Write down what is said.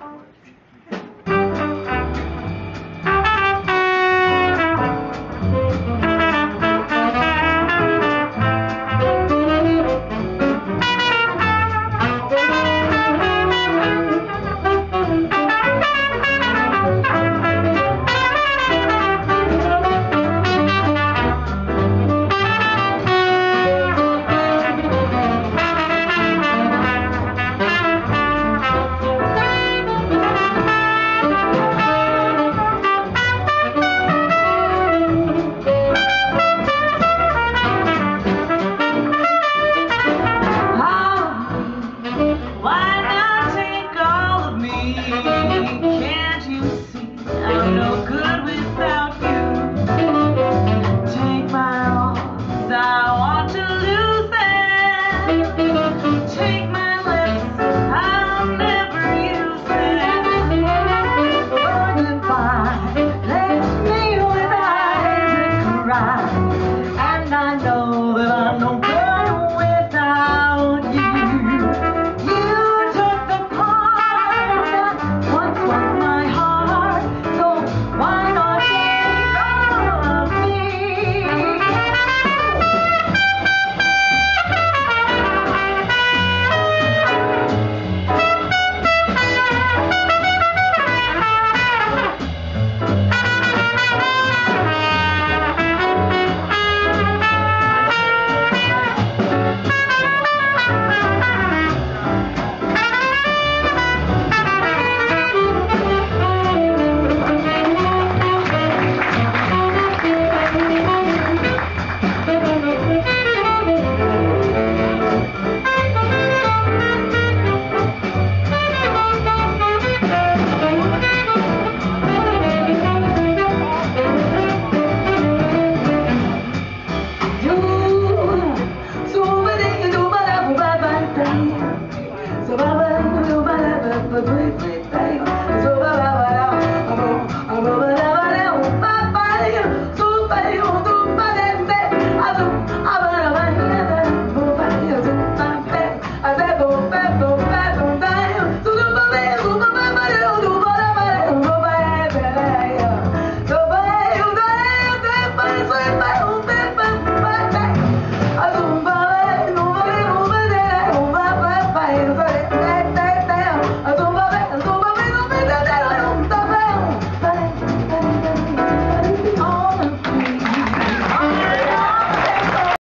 Bye.